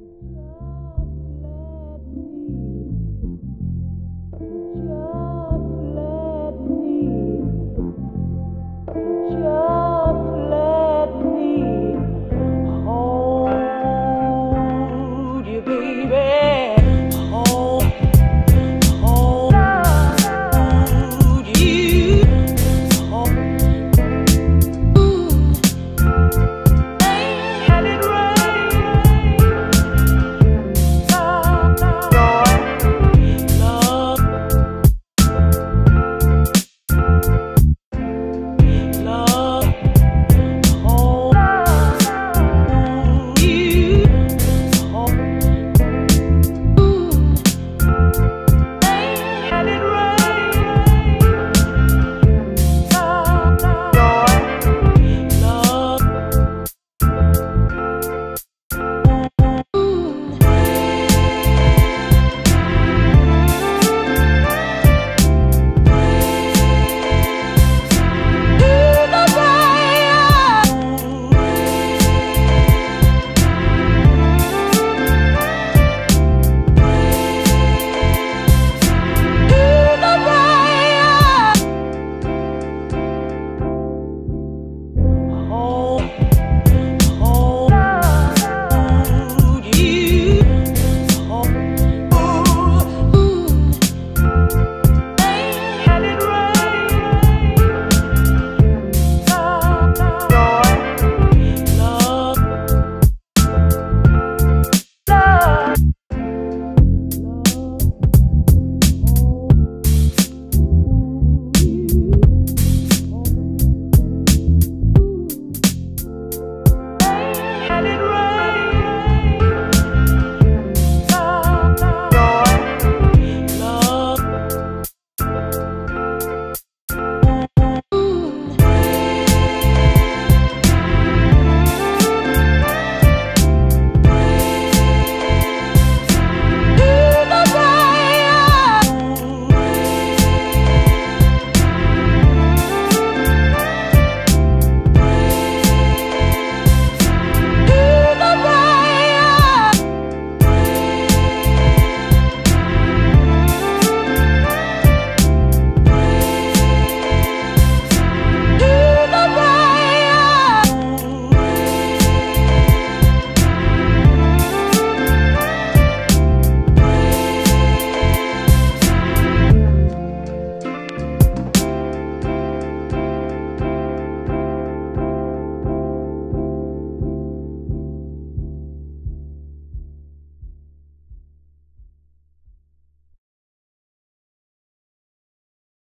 just